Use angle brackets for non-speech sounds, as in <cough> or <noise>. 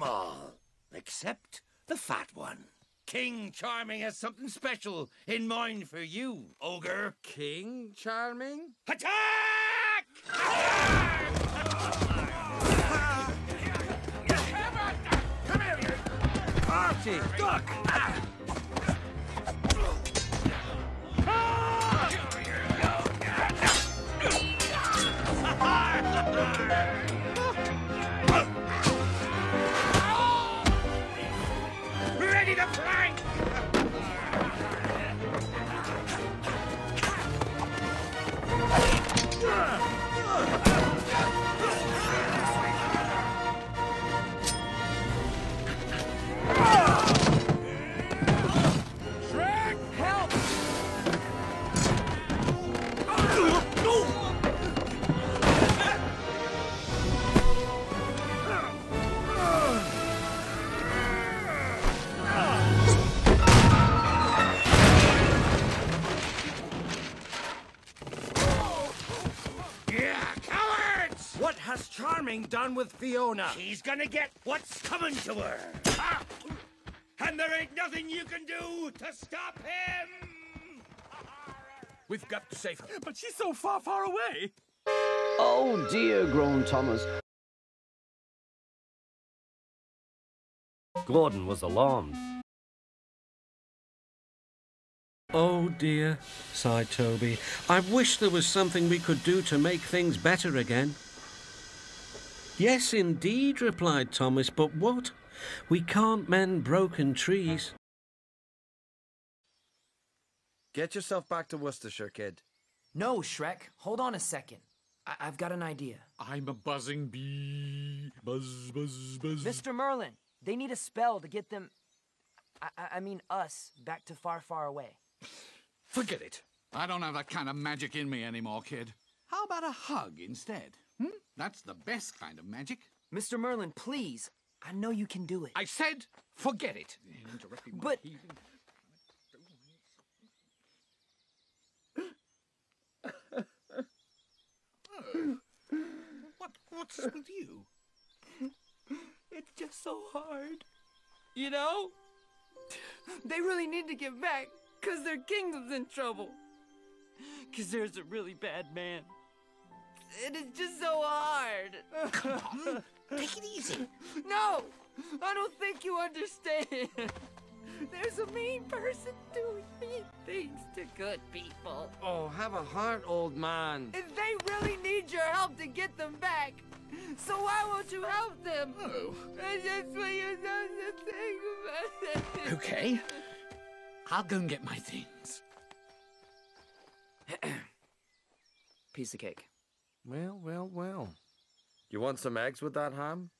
them all, except the fat one. King Charming has something special in mind for you, ogre. King Charming? Attack! Come here, you Artie, duck! To flank! Shrek! Has Charming done with Fiona? She's gonna get what's coming to her. Ah! And there ain't nothing you can do to stop him! We've got to save her. But she's so far, far away. Oh dear, groaned Thomas. Gordon was alarmed. Oh dear, sighed Toby. I wish there was something we could do to make things better again. Yes, indeed, replied Thomas, but what? We can't mend broken trees. Get yourself back to Worcestershire, kid. No, Shrek. Hold on a second. I- I've got an idea. I'm a buzzing bee. Buzz, buzz, buzz. Mr. Merlin, they need a spell to get them. I, I- I mean, us, back to far, far away. Forget it. I don't have that kind of magic in me anymore, kid. How about a hug instead? Hmm? That's the best kind of magic. Mr. Merlin, please. I know you can do it. I said, forget it. But- Oh. <laughs> What, what's with you? It's just so hard. You know? They really need to get back, because their kingdom's in trouble. Because there's a really bad man. It is just so hard. Come <laughs> on, take it easy. No! I don't think you understand. There's a mean person doing mean things to good people. Oh, have a heart, old man. And they really need your help to get them back. So why won't you help them? Oh, I just want you to know the thing about it. okay. I'll go and get my things. <clears throat> Piece of cake. Well, well, well. You want some eggs with that ham?